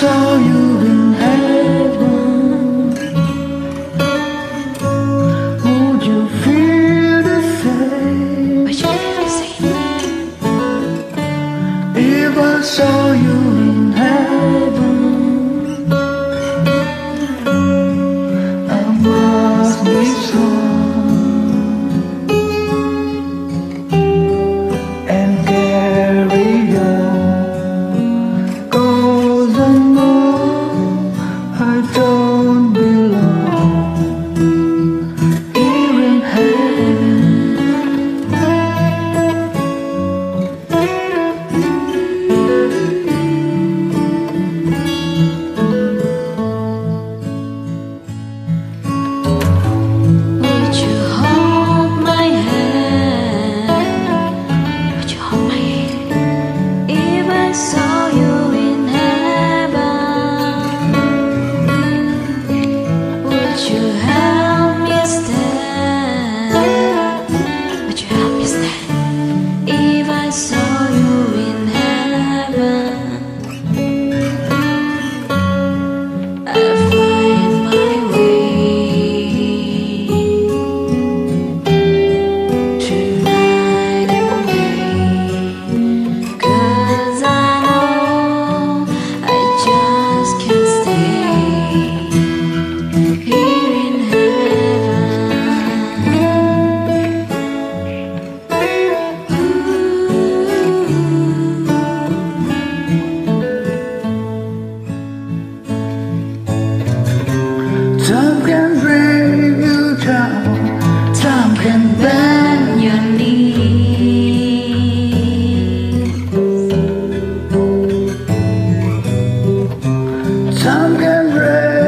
saw you in heaven Would you feel the same? Would you feel the same? If I saw you won't Time can break.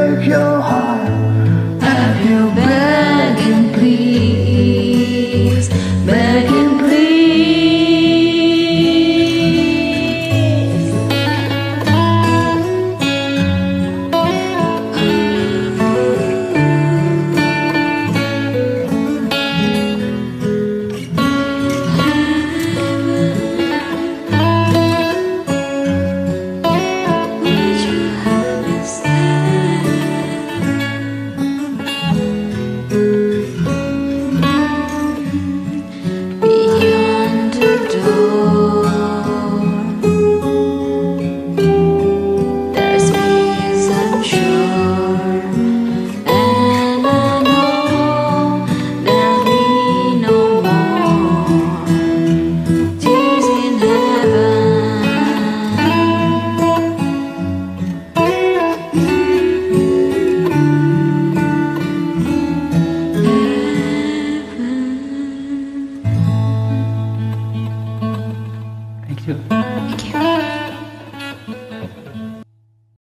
就